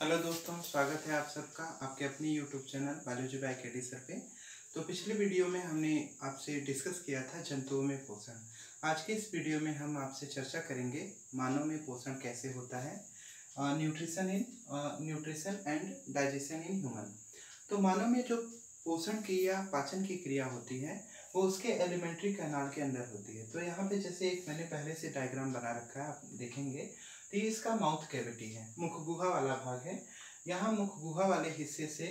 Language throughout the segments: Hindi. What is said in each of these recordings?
हेलो दोस्तों, स्वागत है आप सबका आपके अपनी YouTube channel biology by KD sir पे। तो पिछले वीडियो में हमने आपसे डिस्कस किया था जंतुओं में पोषण। आज के इस वीडियो में हम आपसे चर्चा करेंगे मानव में पोषण कैसे होता है nutrition in nutrition and digestion in human तो मानव में जो पोषण की या पाचन की क्रिया होती है, वो उसके एलिमेंट्री कैनाल के अंदर होती है। तो यहाँ पे जैसे एक मैंने पहले से डायग्राम बना रखा है, आप देखेंगे। ये इसका माउथ कैविटी है मुख गुहा वाला भाग है। यहाँ मुख गुहा वाले हिस्से से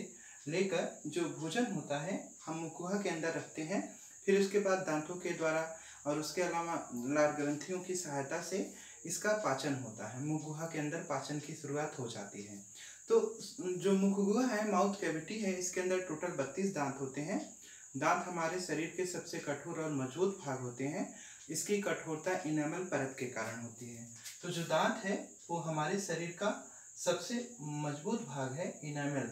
लेकर जो भोजन होता है, हम मुख गुहा के अंदर रखते हैं। फिर उसके बाद दांतों के द्वारा और उसके अलावा लार ग्रंथियों की सहायता से इसका पाचन होता है। मुख गुहा के अंदर पाचन की शुरुआत हो जाती है। तो जो मुख गुहा है, माउथ कैविटी है, इसके अंदर टोटल बत्तीस दांत होते हैं। दांत हमारे शरीर के सबसे कठोर और मज़बूत भाग होते हैं। इसकी कठोरता इनेमल परत के कारण होती है। तो जो दांत है, वो हमारे शरीर का सबसे मज़बूत भाग है इनेमल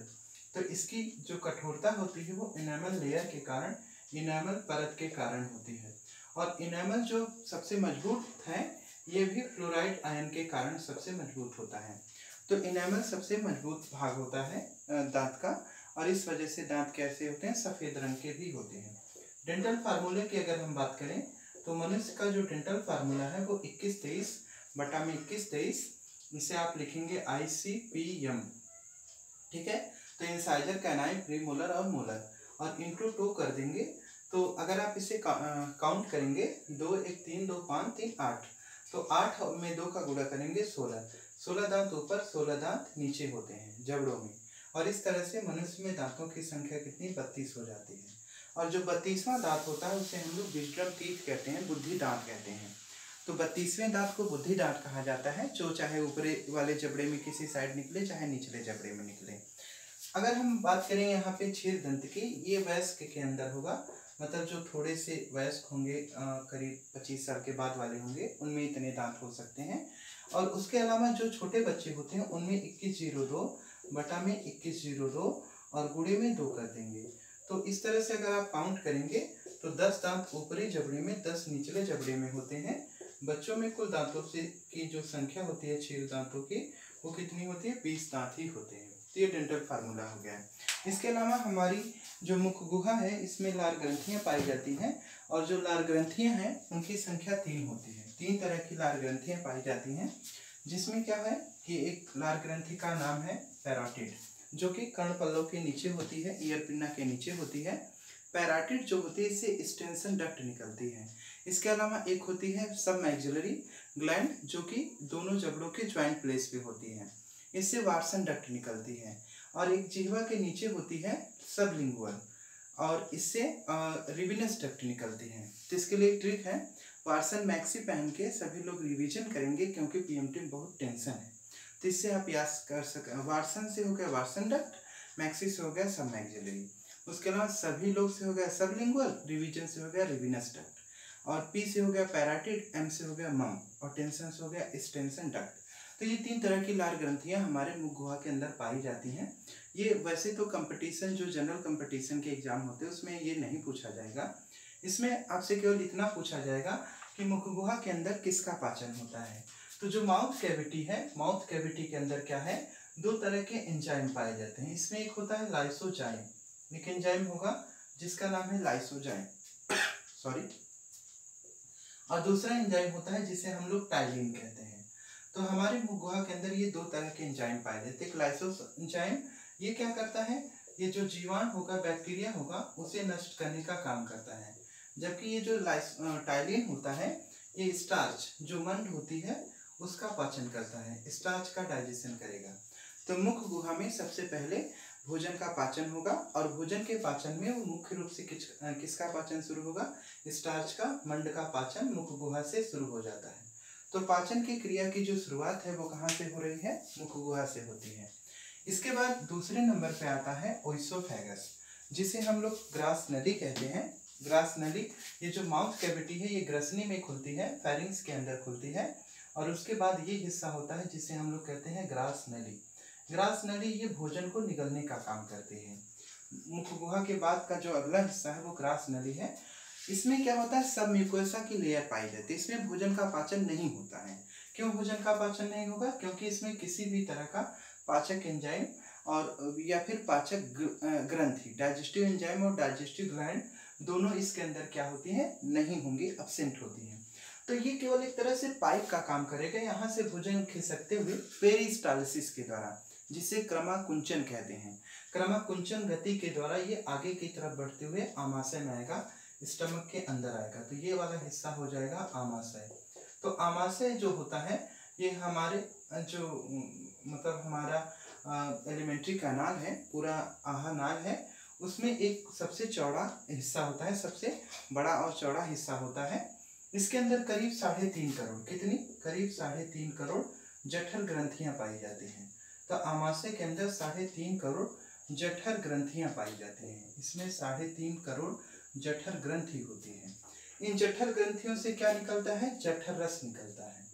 तो इसकी जो कठोरता होती है, वो इनेमल लेयर के कारण इनेमल परत के कारण होती है. और इनेमल जो सबसे मज़बूत है, ये भी फ्लोराइड आयन के कारण सबसे मज़बूत होता है. तो इनेमल सबसे मज़बूत भाग होता है दांत का, और इस वजह से दांत कैसे होते हैं? सफ़ेद रंग के भी होते हैं. डेंटल फार्मूले की अगर हम बात करें तो मनुष्य का जो डेंटल फार्मूला है, वो इक्कीस तेईस बटा में इक्कीस तेईस इसे आप लिखेंगे आई सी पी एम ठीक है? तो इंसाइजर कैनाइन प्री मोलर और मोलर और इंटू टू कर देंगे। तो अगर आप इसे का, काउंट करेंगे दो एक तीन दो पाँच तीन आठ। तो आठ में दो का गुड़ा करेंगे सोलह। सोलह दांत ऊपर सोलह दांत नीचे होते हैं जबड़ों में। और इस तरह से मनुष्य में दांतों की संख्या कितनी? बत्तीस हो जाती है। और जो बत्तीसवां दांत होता है उसे हम लोग विजडम टीथ कहते हैं बुद्धि दांत कहते हैं। तो बत्तीसवें दांत को बुद्धि दांत कहा जाता है, जो चाहे ऊपरे वाले जबड़े में किसी साइड निकले, चाहे निचले जबड़े में निकले। अगर हम बात करें यहाँ पे छेद दंत की, ये वयस्क के अंदर होगा मतलब जो थोड़े से वयस्क होंगे करीब पच्चीस साल के बाद वाले होंगे, उनमें इतने दांत हो सकते हैं। और उसके अलावा जो छोटे बच्चे होते हैं, उनमें इक्कीस ज़ीरो दो, बटा में इक्कीस ज़ीरो दो और गुड़े में दो कर देंगे। तो इस तरह से अगर आप काउंट करेंगे तो दस दांत ऊपरी जबड़े में, दस निचले जबड़े में होते हैं। बच्चों में कुल दांतों से की जो संख्या होती है, छह दांतों की, वो कितनी होती है? बीस दांत ही होते हैं। तो ये डेंटल फार्मूला हो गया। इसके अलावा हमारी जो मुख गुहा है, इसमें लार ग्रंथियाँ पाई जाती हैं और जो लार ग्रंथियाँ हैं, उनकी संख्या तीन होती है। तीन तरह की लार ग्रंथियाँ पाई जाती हैं, जिसमें क्या है कि एक लार ग्रंथि का नाम है पैराटिड जो कि कर्ण पल्लव के नीचे होती है, ईयर पिन्ना के नीचे होती है। पैराटिड जो होती है, इससे स्टेंसन डक्ट निकलती है। इसके अलावा एक होती है सब मैग्जिलरी ग्लैंड जो कि दोनों जबड़ों के ज्वाइंट प्लेस पे होती है। इससे वार्सन डक्ट निकलती है। और एक जिहवा के नीचे होती है सब सबलिंगुअल, और इससे रिविनस डक्ट निकलती है। तो इसके लिए ट्रिक है वार्सन मैक्सी पहन के सभी लोग रिविजन करेंगे, क्योंकि पीएमटी में बहुत टेंशन है। तो इससे आप याद कर सक वार्सन से हो गया वार्सन डक्ट मैक्सी से हो गया सब मैग्जिलरी उसके अलावा सभी लोग से हो गया सबलिंगुअल रिवीजन से हो गया रिविनस डक्ट और पी से हो गया पैराटिड एम से हो गया मम और टेंशन से हो गया स्टेंसन डक्ट। तो ये तीन तरह की लार ग्रंथियाँ हमारे मुख गुहा के अंदर पाई जाती हैं। ये वैसे तो कंपटीशन जो जनरल कंपटीशन के एग्ज़ाम होते हैं, उसमें ये नहीं पूछा जाएगा। इसमें आपसे केवल इतना पूछा जाएगा कि मुख गुहा के अंदर किसका पाचन होता है। तो जो माउथ कैविटी है माउथ कैविटी के अंदर क्या है? दो तरह के एंजाइम पाए जाते हैं। इसमें एक होता है लाइसोजाइम एक एंजाइम होगा, जिसका नाम है लाइसोजाइम सॉरी और दूसरा एंजाइम होता है जिसे हम लोग टाइलिन कहते हैं। तो हमारे मुख गुहा के अंदर ये दो तरह के एंजाइम पाए जाते हैं। क्लाइसोस एंजाइम ये क्या करता है? ये जो जीवाणु होगा बैक्टीरिया होगा, उसे नष्ट करने का काम करता है। जबकि ये जो टाइलिन होता है, ये स्टार्च जो मंड होती है, उसका पाचन करता है। स्टार्च का डाइजेशन करेगा। तो मुख गुहा में सबसे पहले भोजन का पाचन होगा और भोजन के पाचन में वो मुख्य रूप से किस किसका पाचन शुरू होगा? स्टार्च का, मंड का पाचन मुख गुहा से शुरू हो जाता है। तो पाचन की क्रिया की जो शुरुआत है वो कहाँ से हो रही है? मुख गुहा से होती है। इसके बाद दूसरे नंबर पे आता है ओइसोफेगस, जिसे हम लोग ग्रास नली कहते हैं। ग्रास नली, ये जो माउथ कैविटी है, ये ग्रसनी में खुलती है फेरिंग्स के अंदर खुलती है, और उसके बाद ये हिस्सा होता है जिसे हम लोग कहते हैं ग्रास नली। ग्रास नली ये भोजन को निगलने का काम करते हैं। मुख गुहा के बाद का जो अगला हिस्सा है वो ग्रास नली है। इसमें क्या होता है? सब म्यूकोसा की लेयर पाई जाती है। इसमें भोजन का पाचन नहीं होता है। क्यों भोजन का पाचन नहीं होगा? क्योंकि इसमें किसी भी तरह का पाचक एंजाइम और, या फिर पाचक ग्रंथि डाइजेस्टिव एंजाइम और डाइजेस्टिव ग्लैंड दोनों इसके अंदर क्या होती हैं? नहीं होंगी अब्सेंट होती हैं। तो ये केवल एक तरह से पाइप का काम करेगा। यहाँ से भोजन खिसकते हुए पेरिस्टालिसिस के द्वारा। जिसे क्रमाकुंचन कहते हैं। क्रमाकुंचन गति के द्वारा ये आगे की तरफ़ बढ़ते हुए आमाशय में आएगा, स्टमक के अंदर आएगा। तो ये वाला हिस्सा हो जाएगा आमाशय। तो आमाशय जो होता है, ये हमारे, जो मतलब हमारा एलिमेंट्री कैनाल है, पूरा आहा नाल है, उसमें एक सबसे चौड़ा हिस्सा होता है, सबसे बड़ा और चौड़ा हिस्सा होता है। इसके अंदर करीब साढ़े तीन करोड़, कितनी? करीब साढ़े तीन करोड़ जठर ग्रंथियाँ पाई जाती हैं। तो आमाशय के अंदर साढ़े तीन करोड़ जठर ग्रंथियाँ पाई जाती हैं। इसमें साढ़े तीन करोड़ जठर ग्रंथि होती है। इन जठर ग्रंथियों से क्या निकलता है? जठर रस निकलता है।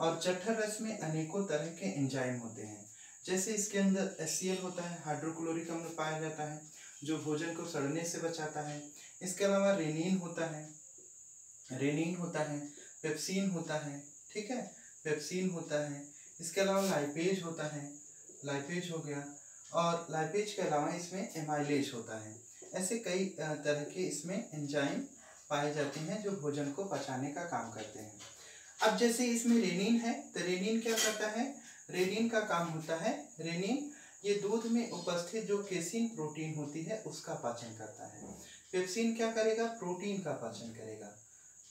और जठर रस में अनेकों तरह के एंजाइम होते हैं। जैसे इसके अंदर एस होता है हाइड्रोक्लोरिक अम्ल पाया जाता है, जो भोजन को सड़ने से बचाता है। इसके अलावा रेनिन होता है, रेनिन होता है, पेप्सिन होता है, ठीक है? पेप्सिन होता है। इसके अलावा लाइपेज होता है लाइपेज हो गया और लाइपेज के अलावा इसमें एमाइलेज होता है। ऐसे कई तरह के इसमें एंजाइम पाए जाते हैं जो भोजन को पचाने का काम करते हैं। अब जैसे इसमें रेनिन है तो रेनिन क्या करता है? रेनिन का काम होता है रेनिन ये दूध में उपस्थित जो केसिन प्रोटीन होती है, उसका पाचन करता है। पेप्सिन क्या करेगा? प्रोटीन का पाचन करेगा।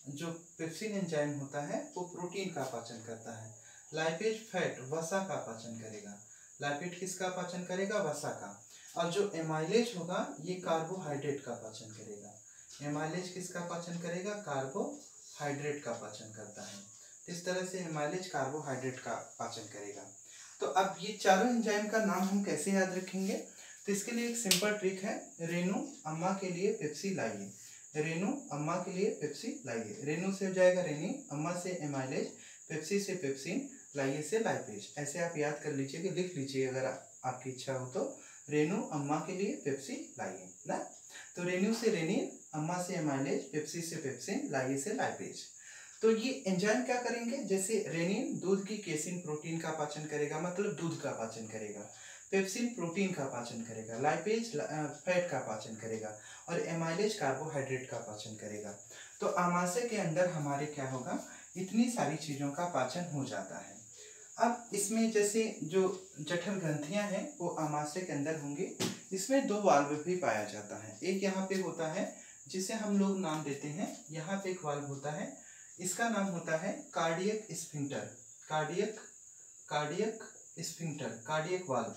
जो पेप्सिन एंजाइम होता है, वो प्रोटीन का पाचन करता है। लाइपेज फैट वसा का पाचन करेगा। लाइपेज किसका पाचन करेगा? वसा का। और जो एमाइलेज होगा, ये कार्बोहाइड्रेट का पाचन करेगा। एमाइलेज किसका पाचन करेगा? कार्बोहाइड्रेट का पाचन करता है। इस तरह से एमाइलेज कार्बोहाइड्रेट का पाचन करेगा। तो अब ये चारों एंजाइम का नाम हम कैसे याद रखेंगे? तो इसके लिए एक सिंपल ट्रिक है। रेनू अम्मा के लिए पेप्सी लाइए। रेनू अम्मा के लिए पेप्सी लाइए। रेनू से हो जाएगा रेनी अम्मा से एमाइलेज पेप्सी से पेप्सिन लाइए से लाइपेज। ऐसे आप याद कर लीजिए कि लिख लीजिए अगर आ, आपकी इच्छा हो तो। रेनू अम्मा के लिए पेप्सी लाइए ना? तो रेनू से रेनिन अम्मा से एमाइलेज पेप्सी से पेप्सिन लाइए से लाइपेज। तो ये एंजाइम क्या करेंगे? जैसे रेनिन दूध की केसिन प्रोटीन का पाचन करेगा मतलब दूध का पाचन करेगा। पेप्सिन प्रोटीन का पाचन करेगा लाइपेज फैट का पाचन करेगा और एमाइलेज कार्बोहाइड्रेट का पाचन करेगा। तो आमाशय के अंदर हमारे क्या होगा? इतनी सारी चीज़ों का पाचन हो जाता है। अब इसमें जैसे जो जठर ग्रंथियाँ हैं, वो आमाशय के अंदर होंगे। इसमें दो वाल्व भी पाया जाता है। एक यहाँ पे होता है, जिसे हम लोग नाम देते हैं, यहाँ पे एक वाल्व होता है। इसका नाम होता है cardiac sphincter cardiac cardiac sphincter cardiac valve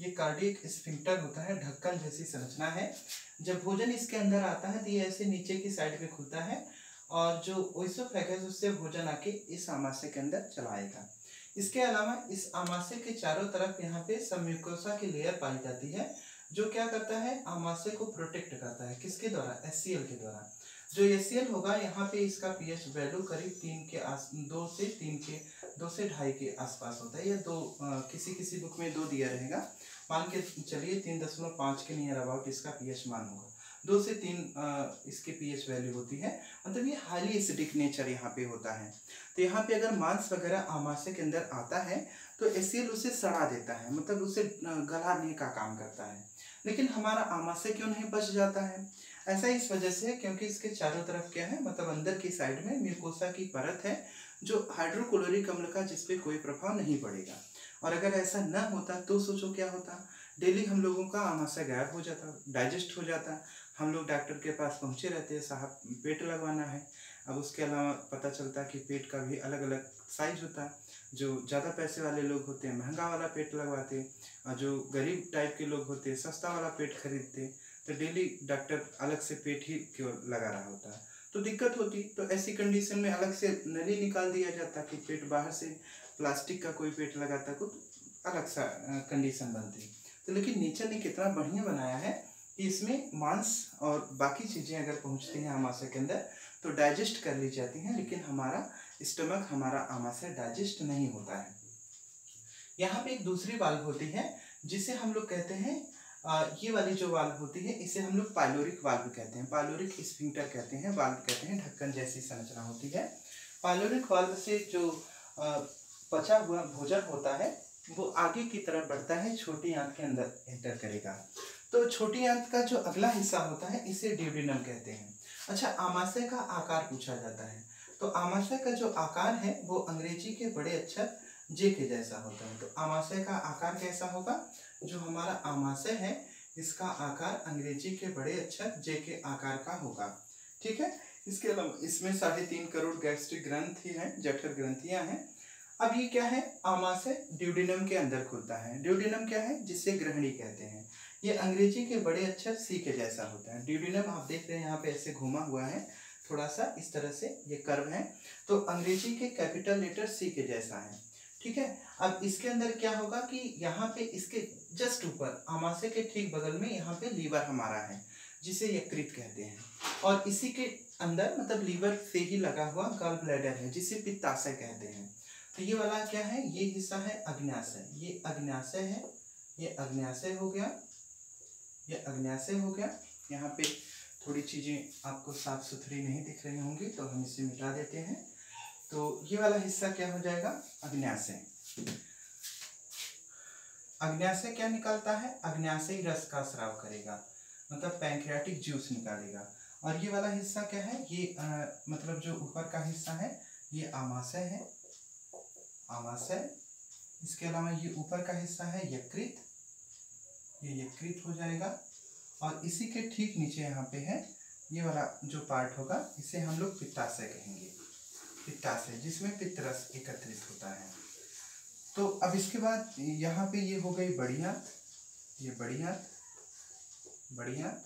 ये कार्डियक स्फिंक्टर होता है, ढक्कन जैसी संरचना है। जब भोजन इसके अंदर आता है तो ये ऐसे नीचे की साइड पे खुलता है। और जो ओइसोफेगस उससे भोजन आके इस आमाशय के अंदर चलाएगा। इसके अलावा इस आमाशय के चारों तरफ़ यहाँ पे सम्यूकोसा की लेयर पाई जाती है जो क्या करता है आमाशय को प्रोटेक्ट करता है। किसके द्वारा? एस के द्वारा। जो एस होगा यहाँ पे इसका पीएच वैल्यू करीब तीन के आस दो से तीन के दो से ढाई के आसपास होता है। या दो आ, किसी किसी बुक में दो दिया रहेगा। मान के चलिए तीन दशमलव पाँच के नियर अबाउट इसका पीएच मान होगा। दो से तीन इसके पीएच वैल्यू होती है। मतलब ये हाईली एसिडिक नेचर यहाँ पे होता है। तो यहाँ पे अगर मांस वगैरह आमाशय के अंदर आता है तो एसियल उसे सड़ा देता है। मतलब उसे गलाने का काम करता है। लेकिन हमारा आमाशय क्यों नहीं बच जाता है? ऐसा इस वजह से क्योंकि इसके चारों तरफ़ क्या है मतलब अंदर की साइड में म्यूकोसा की परत है, जो हाइड्रोक्लोरिक अम्ल का जिसपे कोई प्रभाव नहीं पड़ेगा। और अगर ऐसा न होता तो सोचो क्या होता? डेली हम लोगों का आमाशय गायब हो जाता डाइजेस्ट हो जाता। हम लोग डॉक्टर के पास पहुँचे रहते हैं, साहब पेट लगवाना है। अब उसके अलावा पता चलता कि पेट का भी अलग अलग साइज़ होता है। जो ज़्यादा पैसे वाले लोग होते हैं, महँगा वाला पेट लगवाते और जो गरीब टाइप के लोग होते हैं, सस्ता वाला पेट खरीदते तो डेली डॉक्टर अलग से पेट ही क्यों लगा रहा होता है। तो दिक्कत होती तो ऐसी कंडीशन में अलग से नली निकाल दिया जाता कि पेट बाहर से प्लास्टिक का कोई पेट लगाता, कुछ अलग सा कंडीशन बनती। तो लेकिन नेचर ने कितना बढ़िया बनाया है इसमें मांस और बाकी चीज़ें अगर पहुँचती हैं आमाशय के अंदर तो डाइजेस्ट कर ली जाती हैं, लेकिन हमारा स्टमक हमारा आमाशय डाइजेस्ट नहीं होता है। यहाँ पे एक दूसरी वाल्व होती है, जिसे हम लोग कहते हैं ये वाली जो वाल्व होती है, इसे हम लोग पायलोरिक वाल्व कहते हैं। पायलोरिक स्फिंक्टर कहते हैं वाल्व कहते हैं, ढक्कन जैसी संरचना होती है। पायलोरिक वाल्व से जो पचा हुआ भोजन होता है, वो आगे की तरफ़ बढ़ता है, छोटी आंत के अंदर एंटर करेगा। तो छोटी आंत का जो अगला हिस्सा होता है, इसे ड्यूडिनम कहते हैं। अच्छा आमाशय का आकार पूछा जाता है। तो आमाशय का जो आकार है, वो अंग्रेज़ी के बड़े अक्षर जे के जैसा होता है। तो आमाशय का आकार कैसा होगा? जो हमारा आमाशय है, इसका आकार अंग्रेज़ी के बड़े अक्षर जे के आकार का होगा। ठीक है? इसके अलावा, इसमें साढ़े तीन करोड़ गैस्ट्रिक ग्रंथि हैं जठर ग्रंथियाँ हैं। अब ये क्या है? आमाशय ड्यूडिनम के अंदर खुलता है। ड्यूडिनम क्या है? जिसे ग्रहणी कहते हैं। ये अंग्रेज़ी के बड़े अक्षर सी के जैसा होता है। ड्यूडिनम आप देख रहे हैं, यहाँ पे ऐसे घुमा हुआ है। थोड़ा सा इस तरह से ये कर्व है। तो अंग्रेज़ी के कैपिटल लेटर सी के जैसा है। ठीक है? अब इसके अंदर क्या होगा कि यहाँ पे इसके जस्ट ऊपर, आमाशय के ठीक बगल में यहाँ पे लीवर हमारा है, जिसे यकृत कहते हैं। और इसी के अंदर मतलब लीवर से ही लगा हुआ गल ब्लैडर है, जिसे पित्ताशय कहते हैं। तो ये वाला क्या है? ये हिस्सा है अग्न्याशय। ये अग्न्याशय है। ये अग्न्याशय हो गया। ये अग्न्याशय हो गया। यहाँ पे थोड़ी चीज़ें आपको साफ़ सुथरी नहीं दिख रही होंगी तो हम इसे मिटा देते हैं। तो ये वाला हिस्सा क्या हो जाएगा? अग्न्याशय। अग्न्याशय क्या निकालता है? अग्न्याशय रस का स्राव करेगा मतलब पैंक्रियाटिक जूस निकालेगा। और ये वाला हिस्सा क्या है? ये आ, मतलब जो ऊपर का हिस्सा है ये आमाशय है। आमाशय। इसके अलावा ये ऊपर का हिस्सा है यकृत। ये यकृत हो जाएगा। और इसी के ठीक नीचे यहाँ पे है, ये वाला जो पार्ट होगा, इसे हम लोग पित्ताशय कहेंगे। पित्ताशय, जिसमें पित्तरस एकत्रित होता है। तो अब इसके बाद यहाँ पे ये हो गई बड़ी आंत ये बड़ी आंत बड़ी आंत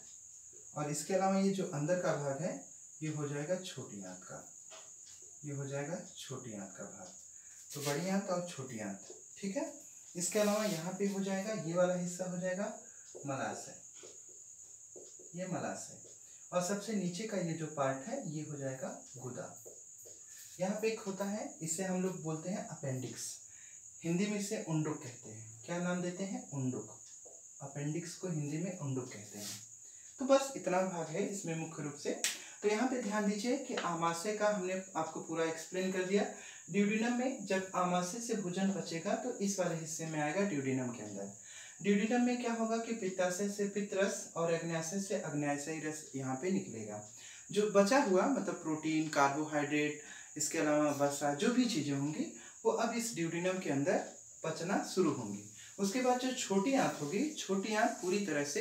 और इसके अलावा ये जो अंदर का भाग है, ये हो जाएगा छोटी आंत का। ये हो जाएगा छोटी आंत का भाग। तो बड़ी आंत और छोटी आंत, ठीक है? इसके अलावा यहाँ पे हो जाएगा, ये वाला हिस्सा हो जाएगा मलाशय ये मलाशय और सबसे नीचे का ये जो पार्ट है, ये हो जाएगा गुदा। यहाँ पे एक होता है, इसे हम लोग बोलते हैं अपेंडिक्स हिंदी में इसे उंडुक कहते हैं। क्या नाम देते हैं? उंडुक। अपेंडिक्स को हिंदी में उंडुक कहते हैं। तो बस इतना भाग है इसमें मुख्य रूप से। तो यहाँ पे ध्यान दीजिए कि आमाशय का हमने आपको पूरा एक्सप्लेन कर दिया। ड्यूडिनम में जब आमाशय से भोजन बचेगा तो इस वाले हिस्से में आएगा ड्यूडिनम के अंदर। ड्यूडिनम में क्या होगा कि पित्ताशय से पित्तरस और अग्न्याशय से अग्न्याशय रस यहाँ पे निकलेगा। जो बचा हुआ मतलब प्रोटीन, कार्बोहाइड्रेट, इसके अलावा वसा, जो भी चीज़ें होंगी, वो अब इस ड्यूडिनम के अंदर पचना शुरू होंगी। उसके बाद जो छोटी आंत होगी, छोटी आंत पूरी तरह से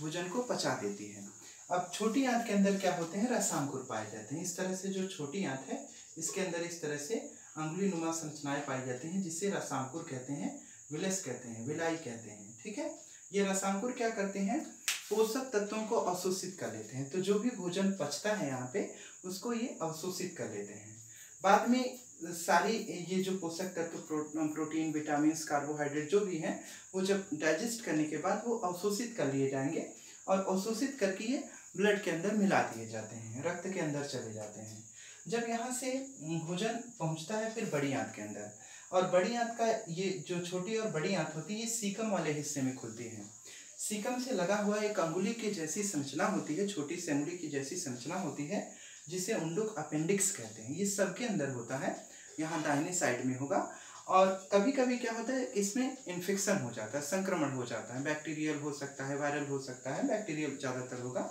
भोजन को पचा देती है। अब छोटी आंत के अंदर क्या होते हैं? रसांकुर पाए जाते हैं। इस तरह से जो छोटी आंत है, इसके अंदर इस तरह से अंगुली नुमा संरचनाएँ पाई जाती हैं जिसे रसांकुर कहते हैं विलस कहते हैं विलाई कहते हैं ठीक है? ये रसांकुर क्या करते हैं? पोषक तत्वों को अवशोषित कर लेते हैं। तो जो भी भोजन पचता है यहाँ पे उसको ये अवशोषित कर लेते हैं। बाद में सारी ये जो पोषक तत्व प्रो, प्रोटीन विटामिन कार्बोहाइड्रेट जो भी हैं वो जब डाइजेस्ट करने के बाद वो अवशोषित कर लिए जाएँगे और अवशोषित करके ये ब्लड के अंदर मिला दिए जाते हैं रक्त के अंदर चले जाते हैं। जब यहाँ से भोजन पहुँचता है फिर बड़ी आंत के अंदर। और बड़ी आंत का ये जो छोटी और बड़ी आंत होती है, ये सीकम वाले हिस्से में खुलती है। सीकम से लगा हुआ एक अंगुली की जैसी संरचना होती है, छोटी सी अंगुली की जैसी संरचना होती है, जिसे उंडुक अपेंडिक्स कहते हैं। ये सबके अंदर होता है, यहाँ दाहिने साइड में होगा। और कभी कभी क्या होता है, इसमें इन्फेक्शन हो जाता है, संक्रमण हो जाता है बैक्टीरियल हो सकता है वायरल हो सकता है बैक्टीरियल ज़्यादातर होगा।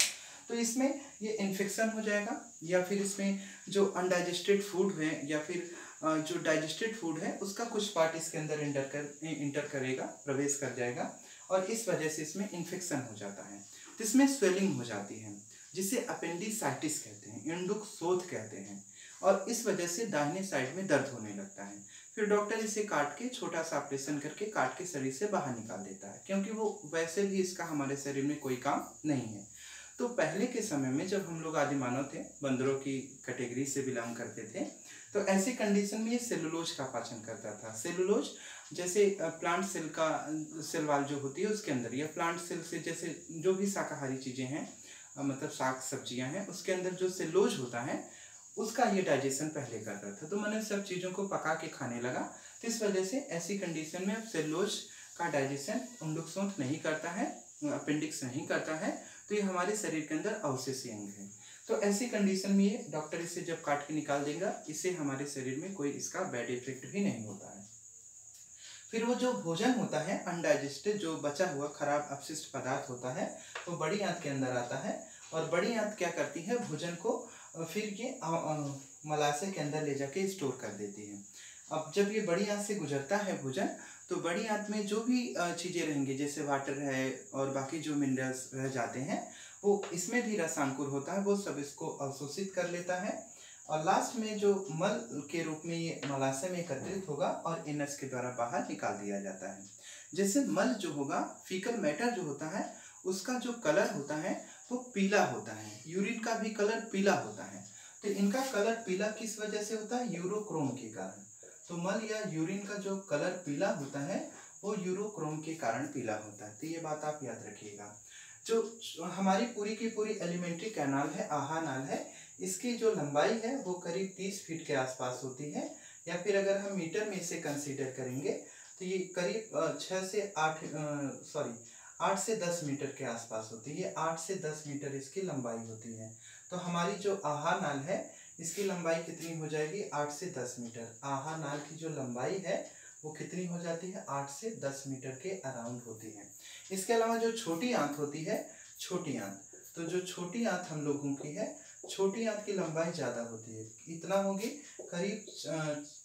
तो इसमें ये इन्फेक्शन हो जाएगा, या फिर इसमें जो अनडाइजेस्टेड फ़ूड है, या फिर जो डाइजेस्टेड फ़ूड है, उसका कुछ पार्ट इसके अंदर इंटर कर इंटर करेगा, प्रवेश कर जाएगा, और इस वजह से इसमें इन्फेक्शन हो जाता है। तो इसमें स्वेलिंग हो जाती है, जिसे अपेंडिसाइटिस कहते हैं इंडुक सोथ कहते हैं, और इस वजह से दाहिने साइड में दर्द होने लगता है। फिर डॉक्टर इसे काट के, छोटा सा ऑपरेशन करके काट के शरीर से बाहर निकाल देता है, क्योंकि वो वैसे भी इसका हमारे शरीर में कोई काम नहीं है। तो पहले के समय में जब हम लोग आदि मानव थे, बंदरों की कैटेगरी से बिलोंग करते थे तो ऐसी कंडीशन में ये सेलुलोज का पाचन करता था। सेलुलोज जैसे प्लांट सेल का सेल वाल जो होती है उसके अंदर, या प्लांट सेल से जैसे जो भी शाकाहारी चीज़ें हैं मतलब साग सब्ज़ियाँ हैं, उसके अंदर जो सेलोज होता है, उसका ये डाइजेशन पहले करता था। तो मैंने सब चीज़ों को पका के खाने लगा। तो इस वजह से ऐसी कंडीशन में अब सेलोज का डाइजेशन उंडुकसोंत नहीं करता है अपेंडिक्स नहीं करता है तो ये हमारे शरीर के अंदर अवशेषी अंग है। तो ऐसी कंडीशन में ये डॉक्टर इसे जब काट के निकाल देगा इससे हमारे शरीर में कोई इसका बैड इफ़ेक्ट भी नहीं होता है। फिर वो जो भोजन होता है अनडाइजेस्टेड जो बचा हुआ खराब अपशिष्ट पदार्थ होता है, वो बड़ी आंत के अंदर आता है और बड़ी आंत क्या करती है, भोजन को फिर ये मलाशय के अंदर ले जाके स्टोर कर देती है। अब जब ये बड़ी आंत से गुजरता है भोजन तो बड़ी आंत में जो भी चीज़ें रहेंगी, जैसे वाटर है और बाकी जो मिनरल्स रह जाते हैं, वो इसमें भी रसांकुर होता है, वो सब इसको अवशोषित कर लेता है। और लास्ट में जो मल के रूप में ये मलाशय में एकत्रित होगा और इनस के द्वारा बाहर निकाल दिया जाता है। जैसे मल जो होगा फीकल मैटर जो होता है, उसका जो कलर होता है, वो पीला होता है। यूरिन का भी कलर पीला होता है। तो इनका कलर पीला किस वजह से होता है? यूरोक्रोम के कारण। तो मल या यूरिन का जो कलर पीला होता है, वो यूरोक्रोम के कारण पीला होता है। तो ये बात आप याद रखिएगा। जो हमारी पूरी की पूरी एलिमेंट्री कैनाल है आहा नाल है, इसकी जो लंबाई है, वो करीब तीस फीट के आसपास होती है। या फिर अगर हम मीटर में इसे कंसीडर करेंगे तो ये करीब छः से आठ सॉरी आठ से दस मीटर के आसपास होती है। आठ से दस मीटर इसकी लंबाई होती है। तो हमारी जो आहा नाल है इसकी लंबाई कितनी हो जाएगी? आठ से दस मीटर। आहा नाल की जो लंबाई है, वो कितनी हो जाती है? आठ से दस मीटर के अराउंड होती है। इसके अलावा जो छोटी आंत होती है, छोटी आंत। तो जो छोटी आंत हम लोगों की है, छोटी आंत की लंबाई ज़्यादा होती है। इतना होगी, करीब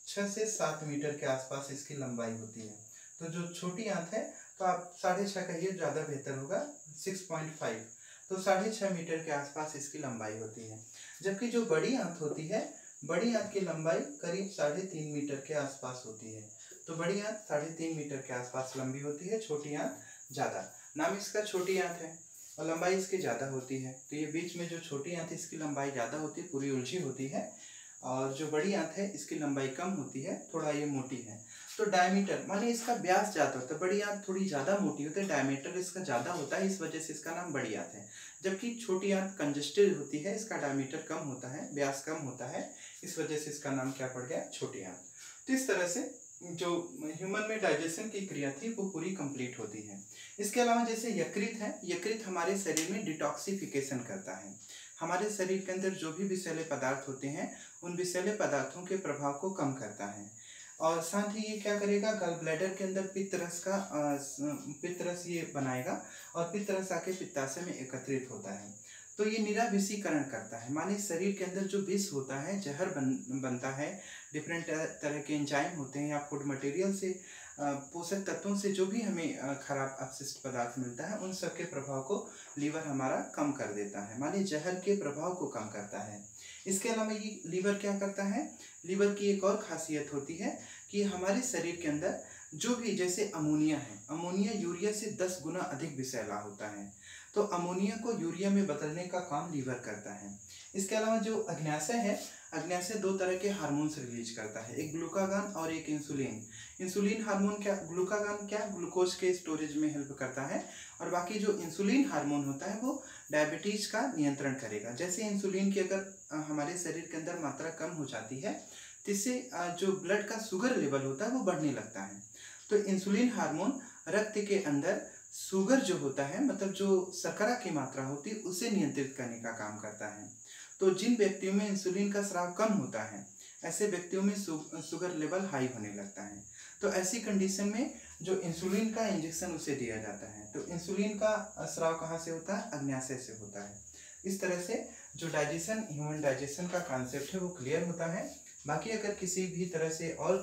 छः से सात मीटर के आसपास इसकी लंबाई होती है। तो जो छोटी आंत है तो आप साढ़े छः कहिए, ज़्यादा बेहतर होगा, सिक्स पॉइंट फाइव। तो साढ़े छः मीटर के आसपास इसकी लंबाई होती है। जबकि जो बड़ी आंत होती है, बड़ी आंत की लंबाई करीब साढ़े तीन मीटर के आसपास होती है। तो बड़ी आंत साढ़े तीन मीटर के आसपास लंबी होती है, छोटी आंत ज़्यादा। नाम इसका छोटी आंत है और लंबाई इसकी ज़्यादा होती है। तो ये बीच में जो छोटी आंत इसकी लंबाई ज़्यादा होती है, पूरी उलझी होती है और जो बड़ी आंत है, इसकी लंबाई कम होती है, थोड़ा ये मोटी है। तो डायमीटर माने इसका ब्यास ज़्यादा होता है, बड़ी आंत थोड़ी ज़्यादा मोटी होती है डायमीटर इसका ज़्यादा होता है, इस वजह से इसका नाम बड़ी आंत है। जबकि छोटी आंत कंजेस्टेड होती है, इसका डायमीटर कम होता है ब्यास कम होता है, इस वजह से इसका नाम क्या पड़ गया, छोटी आंत। तो इस तरह से जो ह्यूमन में डाइजेशन की क्रिया थी, वो पूरी कंप्लीट होती है। इसके अलावा जैसे यकृत है, यकृत हमारे शरीर में डिटॉक्सिफिकेशन करता है। हमारे शरीर के अंदर जो भी विषैले पदार्थ होते हैं उन विषैले पदार्थों के प्रभाव को कम करता है। और साथ ही ये क्या करेगा गल ब्लैडर के अंदर पित्तरस का पित्तरस ये बनाएगा और पित्तरस आके पित्ताशय में एकत्रित होता है। तो ये निराभिषीकरण करता है। माने शरीर के अंदर जो विष होता है, जहर बन, बनता है डिफरेंट तरह के एंजाइम होते हैं या फ़ूड मटेरियल से पोषक तत्वों से जो भी हमें खराब अपशिष्ट पदार्थ मिलता है, उन सब के प्रभाव को लीवर हमारा कम कर देता है। माने जहर के प्रभाव को कम करता है। इसके अलावा ये लीवर क्या करता है? लीवर की एक और खासियत होती है कि हमारे शरीर के अंदर जो भी जैसे अमोनिया है, अमोनिया यूरिया से दस गुना अधिक विषैला होता है। तो अमोनिया को यूरिया में बदलने का काम लीवर करता है। इसके अलावा जो अग्न्याशय है अग्न्याशय दो तरह के हार्मोन्स रिलीज़ करता है, एक ग्लूकागान और एक इंसुलिन। इंसुलिन हार्मोन क्या, ग्लूकागान क्या ग्लूकोज के स्टोरेज में हेल्प करता है और बाकी जो इंसुलिन हार्मोन होता है वो डायबिटीज़ का नियंत्रण करेगा। जैसे इंसुलिन की अगर हमारे शरीर के अंदर मात्रा कम हो जाती है इससे जो ब्लड का शुगर लेवल होता है वो बढ़ने लगता है। तो इंसुलिन हार्मोन रक्त के अंदर शुगर जो होता है मतलब जो शर्करा की मात्रा होती है, उसे नियंत्रित करने का काम करता है। तो जिन व्यक्तियों में इंसुलिन का स्राव कम होता है, ऐसे व्यक्तियों में शुगर लेवल हाई होने लगता है। तो ऐसी कंडीशन में जो इंसुलिन का इंजेक्शन उसे दिया जाता है। तो इंसुलिन का स्राव कहाँ से होता है? अग्न्याशय से होता है। इस तरह से जो डाइजेशन ह्यूमन डाइजेशन का कॉन्सेप्ट है, वो क्लियर होता है। बाकी अगर किसी भी तरह से और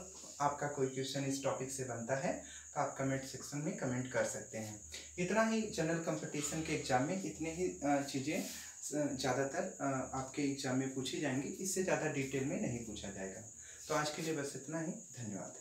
आपका कोई क्वेश्चन इस टॉपिक से बनता है तो आप कमेंट सेक्शन में कमेंट कर सकते हैं। इतना ही जनरल कंपटीशन के एग्ज़ाम में, इतने ही चीज़ें ज़्यादातर आपके एग्ज़ाम में पूछी जाएँगी, इससे ज़्यादा डिटेल में नहीं पूछा जाएगा। तो आज के लिए बस इतना ही। धन्यवाद।